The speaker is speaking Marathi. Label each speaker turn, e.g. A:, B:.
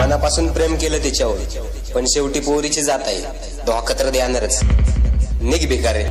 A: मनापासून प्रेम केलं तिच्यावर. पण शेवटी पोरीची जात आहे. धोका तर देणारच. निघ भिकारे.